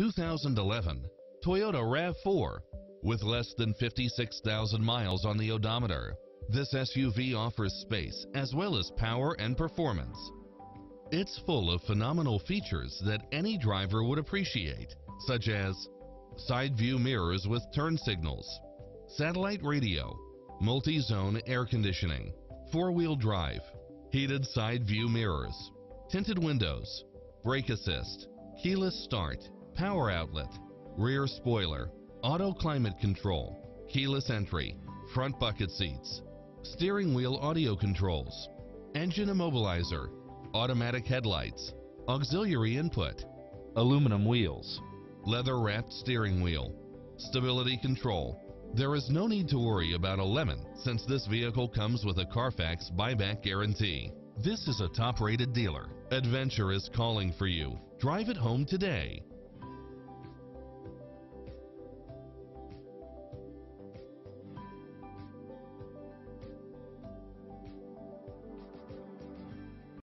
2011 Toyota RAV4 with less than 56,000 miles on the odometer. This SUV offers space as well as power and performance. It's full of phenomenal features that any driver would appreciate, such as side view mirrors with turn signals, satellite radio, multi-zone air conditioning, four-wheel drive, heated side view mirrors, tinted windows, brake assist, keyless start, power outlet, rear spoiler, auto climate control, keyless entry, front bucket seats, steering wheel audio controls, engine immobilizer, automatic headlights, auxiliary input, aluminum wheels, leather wrapped steering wheel, stability control. There is no need to worry about a lemon since this vehicle comes with a Carfax buyback guarantee. This is a top rated dealer. Adventure is calling for you. Drive it home today.